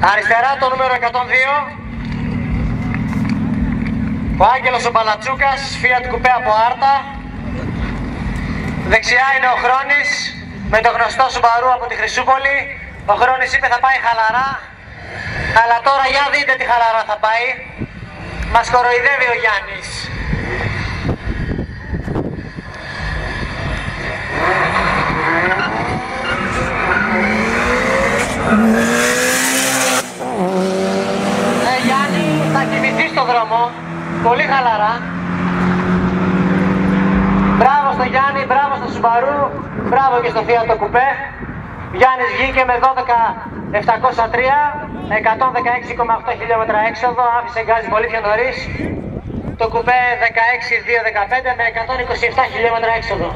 Αριστερά το νούμερο 102. Ο Άγγελος ο Παλατσούκας, Fiat Coupé από Άρτα. Δεξιά είναι ο Χρόνης με το γνωστό Σουμπαρού από τη Χρυσούπολη. Ο Χρόνης είπε θα πάει χαλαρά. Αλλά τώρα για δείτε τι χαλαρά θα πάει. Μας κοροϊδεύει ο Γιάννης. Ε, Γιάννη, θα κοιμηθεί στο δρόμο. Πολύ χαλαρά. Μπράβο στο Γιάννη, μπράβο στο Σουμπαρού, μπράβο και στο Fiat το κουπέ. Γιάννης βγήκε με 12.703, 116,8 χιλιόμετρα έξοδο, άφησε γκάζι πολύ πιο νωρίς. Το κουπέ 16.215 με 127 χιλιόμετρα έξοδο.